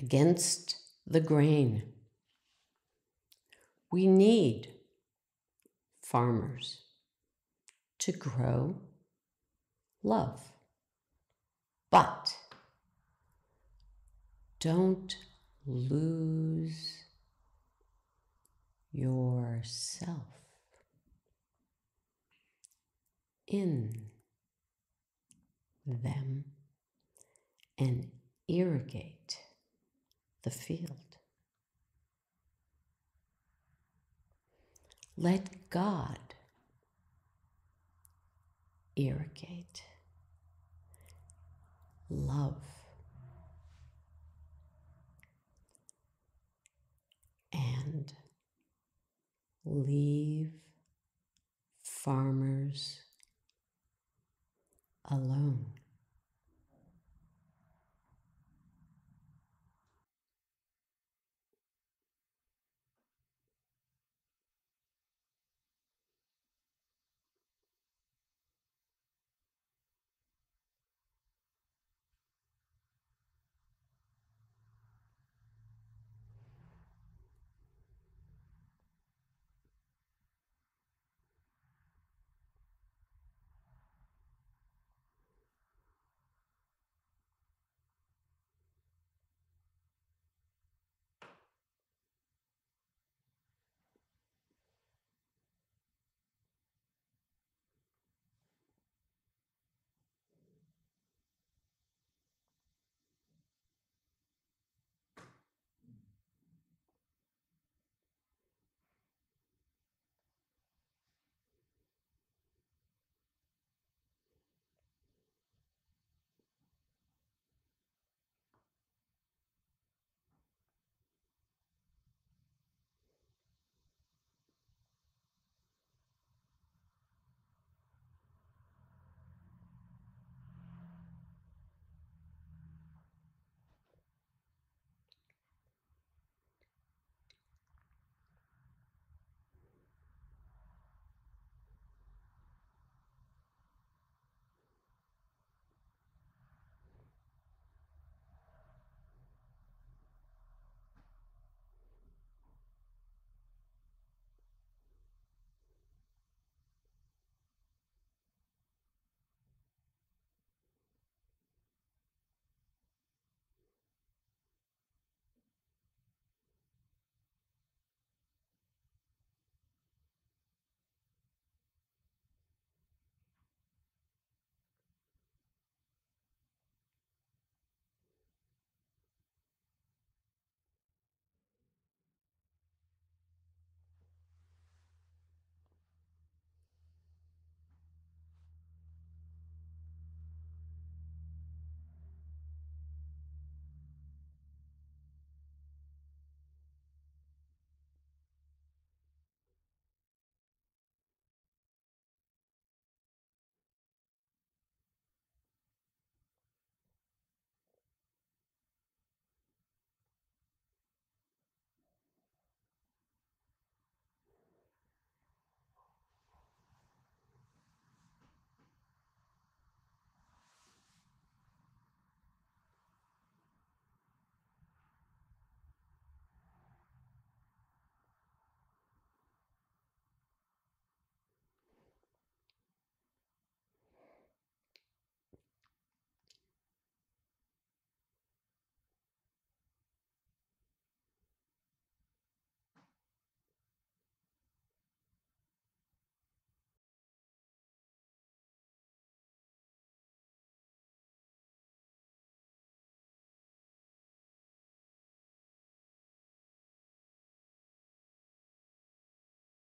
against the grain. We need farmers to grow love. But don't lose yourself in them and irrigate the field. Let God irrigate love and leave farmers alone.